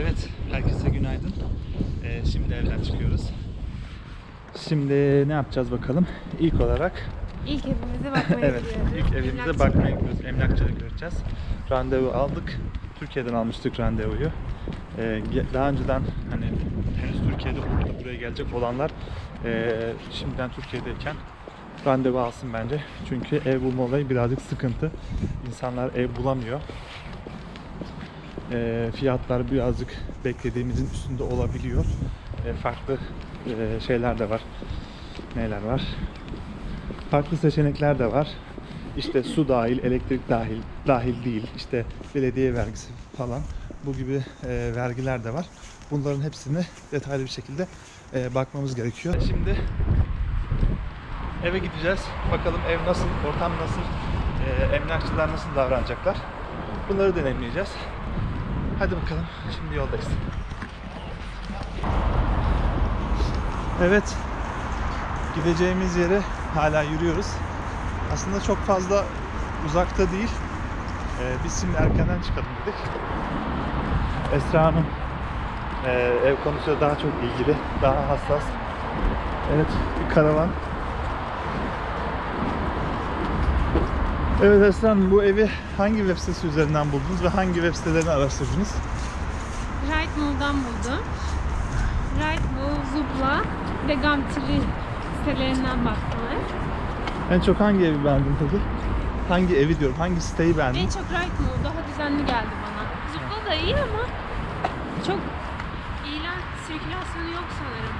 Evet, herkese günaydın. Ee, şimdi evden çıkıyoruz. Şimdi ne yapacağız bakalım? İlk olarak İlk evimize bakmaya evet, gidiyoruz. ilk evimize bakmaya gidiyoruz. Emlakçılık göreceğiz. Randevu aldık. Türkiye'den almıştık randevuyu. Ee, daha önceden hani henüz Türkiye'de olup buraya gelecek olanlar ee, şimdiden Türkiye'deyken randevu alsın bence. Çünkü ev bulma olayı birazcık sıkıntı. İnsanlar ev bulamıyor. Ee, fiyatlar birazcık beklediğimizin üstünde olabiliyor. Ee, farklı ee, şeyler de var. Neler var? Farklı seçenekler de var. İşte su dahil, elektrik dahil, dahil değil. İşte belediye vergisi falan. Bu gibi ee, vergiler de var. Bunların hepsini detaylı bir şekilde ee, bakmamız gerekiyor. Şimdi eve gideceğiz. Bakalım ev nasıl, ortam nasıl, ee, emlakçılar nasıl davranacaklar. Bunları deneyimleyeceğiz. Hadi bakalım. Şimdi yoldayız. Evet. Gideceğimiz yere hala yürüyoruz. Aslında çok fazla uzakta değil. Ee, biz şimdi erkenden çıkalım dedik. Esra Hanım e, ev konusuyla daha çok ilgili, daha hassas. Evet, bir karavan. Evet Esra Hanım, bu evi hangi web sitesi üzerinden buldunuz ve hangi web sitelerini araştırdınız? Rightmove'dan buldum. Rightmove, Zoopla ve Gumtree sitelerinden baktım. En çok hangi evi beğendin peki? Hangi evi diyorum, hangi siteyi beğendin? En çok Rightmove daha düzenli geldi bana. Zoopla da iyi ama çok ilan sirkülasyonu yok sanırım.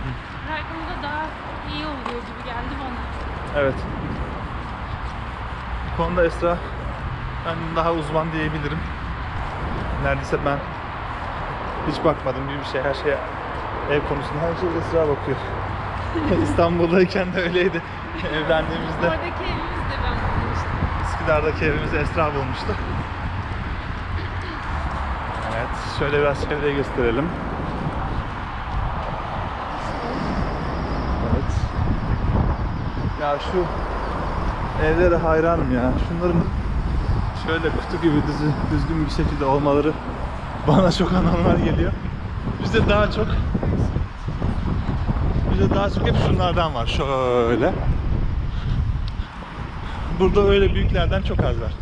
Rightmove'da daha iyi oluyor gibi geldi bana. Evet. Bu konuda Esra ben daha uzman diyebilirim. Neredeyse ben hiç bakmadım gibi bir şey. Her şeye ev konusunda her şey Esra bakıyor. İstanbul'dayken de öyleydi. Evlendiğimizde Oradaki evimiz de ben bulmuştum. Üsküdar'daki evimizi Esra bulmuştu. Evet, şöyle biraz çevreyi gösterelim. Evet. Ya şu evlere hayranım ya. Şunların şöyle kutu gibi düzü, düzgün bir şekilde olmaları bana çok anormal geliyor. Bizde daha çok bizde daha çok hep şunlardan var. Şöyle. Burada öyle büyüklerden çok az var.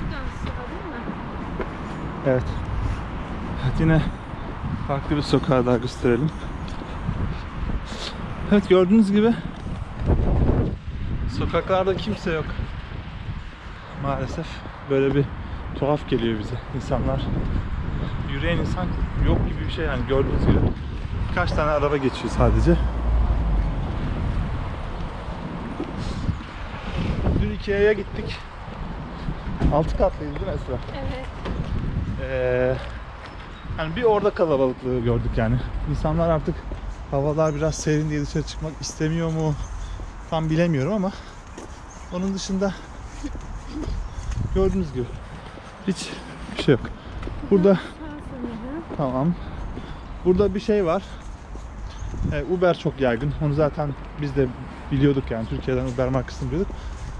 Buradan sonra değil mi? Evet. Yine farklı bir sokağı daha gösterelim. Evet gördüğünüz gibi sokaklarda kimse yok. Maalesef böyle bir tuhaf geliyor bize. İnsanlar yürüyen insan yok gibi bir şey yani gördüğünüz gibi. Birkaç tane araba geçiyor sadece. Dün Ikea'ya gittik. Altı katlıydı değil mi Esra? Evet. Ee, yani bir orada kalabalıklığı gördük yani. İnsanlar artık havalar biraz serin diye dışarı çıkmak istemiyor mu? Tam bilemiyorum ama onun dışında gördüğünüz gibi hiç bir şey yok. Burada tamam. Burada bir şey var. Ee, Uber çok yaygın. Onu zaten biz de biliyorduk yani Türkiye'den Uber markasını biliyorduk.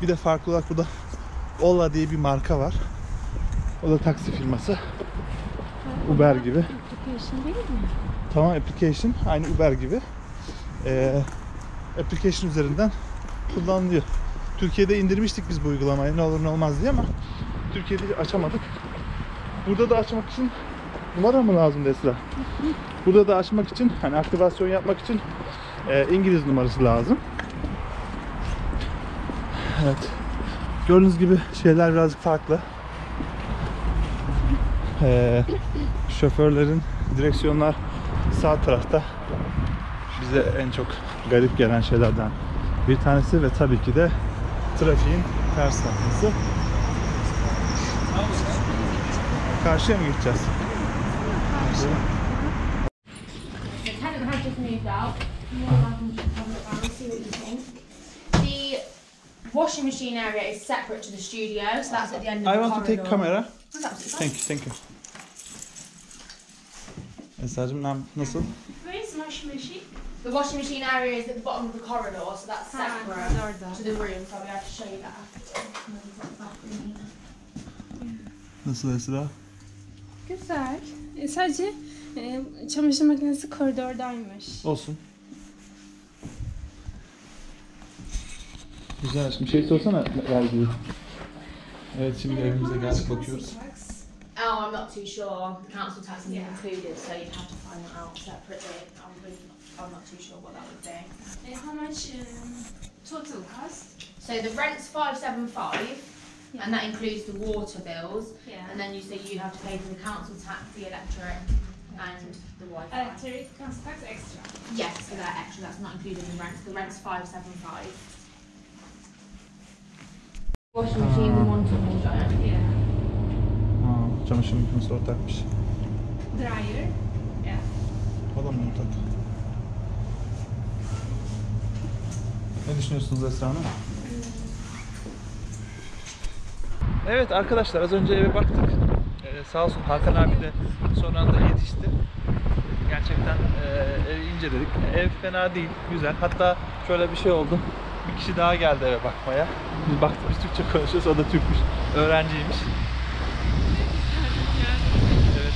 Bir de farklı olarak burada Ola diye bir marka var. O da taksi firması. Uber gibi. Application değil mi? Tamam application aynı Uber gibi. Ee, application üzerinden kullanılıyor. Türkiye'de indirmiştik biz bu uygulamayı ne olur ne olmaz diye ama Türkiye'de açamadık. Burada da açmak için numara mı lazım Esra? Burada da açmak için hani aktivasyon yapmak için e, İngiliz numarası lazım. Evet. Gördüğünüz gibi şeyler birazcık farklı. Ee, şoförlerin direksiyonlar sağ tarafta bize en çok garip gelen şeylerden bir tanesi ve tabii ki de trafiğin ters tarafı. Karşıya mı gideceğiz? The washing machine area is separate to the studio, so that's at the end of I the want to corridor. take camera. Thank you, thank you. Esra'cığım nam- nasıl? Where is the washing machine? The washing machine area is at the bottom of the corridor, so that's Ha, separate to the room, so I'll be able to show you that after. Nasıl Esra? Güzel. E, sadece e, çamaşır makinesi koridordaymış. Olsun. Güzel aşkım. Bir şey sorsana vergiyi. Evet şimdi evimize geldik bakıyoruz. Oh, I'm not too sure. The council tax isn't included, so you'd have to find that out separately. I'm really not, I'm not too sure what that would be. E, how much um, total cost? So the rent's five seven five, and that includes the water bills. Yeah. And then you say you have to pay for the council tax, the electric, and the Wi-Fi. Electric council tax extra. Yes, so that extra, that's not included in the rent. The rent's five seven five. Washing machine, to giant. Yeah. Aa, çamaşır makinesi ortakmış. Dryer. Yeah. O da mı ortak? Ne düşünüyorsunuz Esra Hanım? Evet arkadaşlar az önce eve baktık. Ee, sağ olsun Hakan abi de son anda yetişti. Gerçekten e, evi inceledik. Ev fena değil, güzel. Hatta şöyle bir şey oldu. Bir kişi daha geldi eve bakmaya. Biz baktık biz Türkçe konuşuyoruz, o da Türkmüş. Öğrenciymiş. Evet.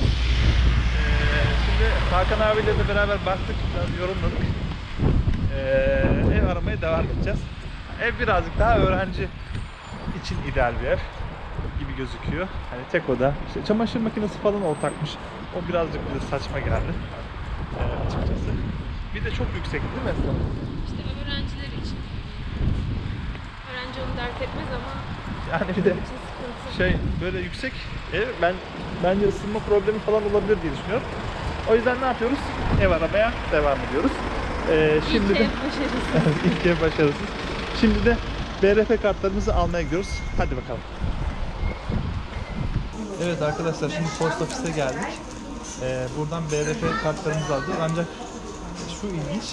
Ee, şimdi Hakan abiyle de beraber baktık, biraz yorumladık. Ee, ev aramaya devam edeceğiz. Ev birazcık daha öğrenci için ideal bir ev gibi gözüküyor. Hani tek oda, işte çamaşır makinesi falan ortakmış. O birazcık bize saçma geldi ee, açıkçası. Bir de çok yüksek değil mi Esra? İşte öğrenciler için. Onu dert etmez ama Yani bir de şey böyle yüksek ev ben bence ısınma problemi falan olabilir diye düşünüyorum. O yüzden ne yapıyoruz? Ev aramaya devam ediyoruz. Ee, şimdi İlk de ev başarısı. İlk ev başarısız. Şimdi de BRF kartlarımızı almaya gidiyoruz. Hadi bakalım. Evet arkadaşlar şimdi post ofise geldik. Ee, buradan BRF kartlarımızı alacağız. Ancak şu ilginç.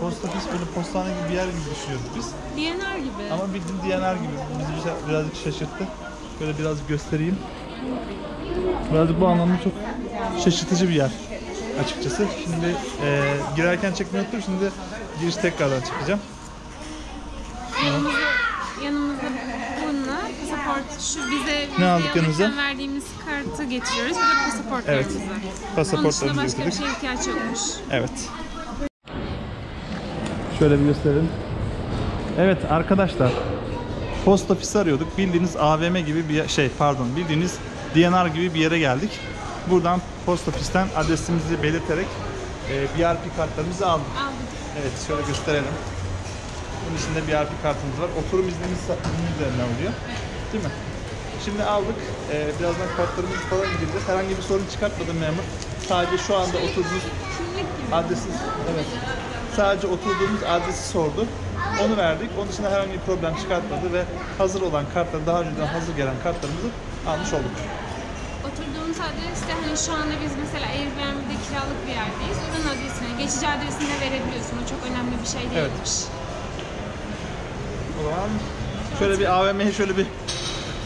Post ofis böyle postane gibi bir yer gibi düşünüyorduk biz. DNR gibi. Ama bildiğin DNR gibi bizi bir- birazcık şaşırttı. Böyle biraz göstereyim. Birazcık bu anlamda çok şaşırtıcı bir yer açıkçası. Şimdi e, girerken çekmeyi unuttum. Şimdi giriş tekrardan çekeceğim. Yanımızda, yanımızda bununla pasaport, şu bize Ne aldık yanımıza? alırken verdiğimiz kartı getiriyoruz. Bir de pasaportlarımızı. Onun dışında Pasaportlarımızı başka bir getirdik. şeye ihtiyaç yokmuş. Evet. Şöyle bir gösterelim. Evet arkadaşlar. Post ofisi arıyorduk. Bildiğiniz AVM gibi bir şey pardon bildiğiniz DNR gibi bir yere geldik. Buradan post ofisten adresimizi belirterek e, BRP kartlarımızı aldık. Aldık. Evet şöyle gösterelim. Bunun içinde BRP kartımız var. Oturum iznimiz bunun üzerinden oluyor. Değil mi? Şimdi aldık. Ee, birazdan kartlarımızı falan gireceğiz. Herhangi bir sorun çıkartmadı memur. Sadece şu anda oturduğumuz Kimlik gibi. adresi evet. Sadece oturduğumuz adresi sordu. Onu verdik. Onun dışında herhangi bir problem çıkartmadı ve hazır olan kartları, daha önceden hazır gelen kartlarımızı almış olduk. Oturduğumuz adres de hani şu anda biz mesela Airbnb'de kiralık bir yerdeyiz. Oranın adresini, geçici adresini de verebiliyorsun. O çok önemli bir şey değilmiş. O zaman şöyle bir AVM'ye şöyle bir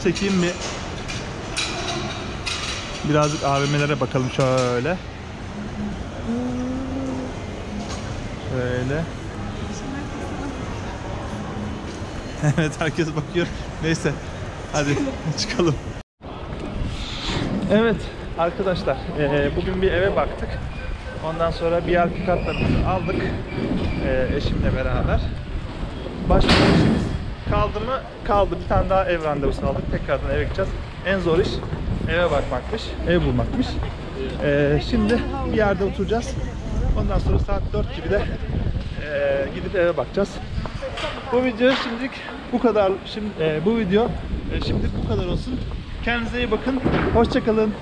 çekeyim bir. Birazcık AVM'lere bakalım şöyle. Şöyle. evet herkes bakıyor. Neyse hadi çıkalım. Evet arkadaşlar eee, bugün bir eve baktık. Ondan sonra BRP kartlarımızı aldık eee, eşimle beraber. Başka bir işimiz kaldı mı? Kaldı. Bir tane daha ev randevusu aldık. Tekrardan eve gideceğiz. En zor iş eve bakmakmış, ev bulmakmış. Eee, şimdi bir yerde oturacağız. Ondan sonra saat 4 gibi de eee, gidip eve bakacağız. Bu video şimdilik bu kadar. Şimdi bu video e, şimdilik bu kadar olsun. Kendinize iyi bakın. Hoşçakalın.